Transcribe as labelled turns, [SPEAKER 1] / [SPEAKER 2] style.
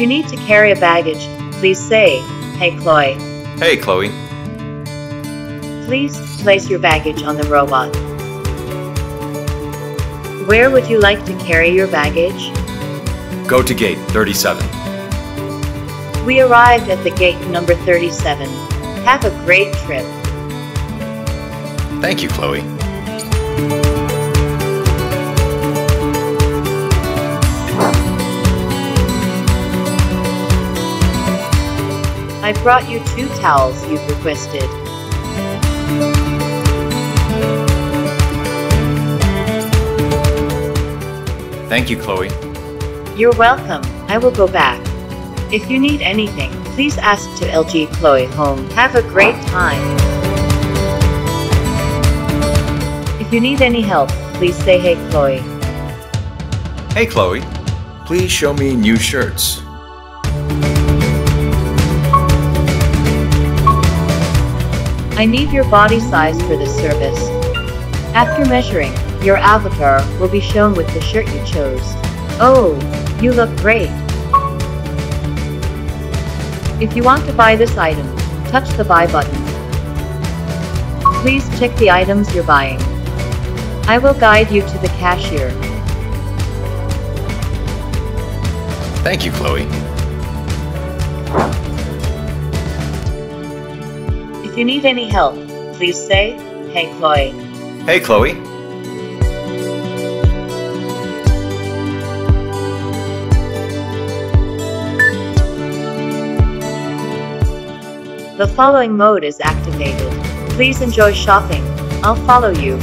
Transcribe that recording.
[SPEAKER 1] you need to carry a baggage, please say, Hey CLOi.
[SPEAKER 2] Hey, CLOi.
[SPEAKER 1] Please place your baggage on the robot. Where would you like to carry your baggage?
[SPEAKER 2] Go to gate 37.
[SPEAKER 1] We arrived at the gate number 37. Have a great trip.
[SPEAKER 2] Thank you, CLOi.
[SPEAKER 1] I brought you two towels you've requested.
[SPEAKER 2] Thank you, CLOi.
[SPEAKER 1] You're welcome. I will go back. If you need anything, please ask to LG CLOi Home. Have a great time. If you need any help, please say hey CLOi.
[SPEAKER 2] Hey, CLOi. Please show me new shirts.
[SPEAKER 1] I need your body size for this service. After measuring, your avatar will be shown with the shirt you chose. Oh, you look great. If you want to buy this item, touch the buy button. Please check the items you're buying. I will guide you to the cashier.
[SPEAKER 2] Thank you, CLOi.
[SPEAKER 1] If you need any help, please say, Hey CLOi.
[SPEAKER 2] Hey, CLOi.
[SPEAKER 1] The following mode is activated. Please enjoy shopping. I'll follow you.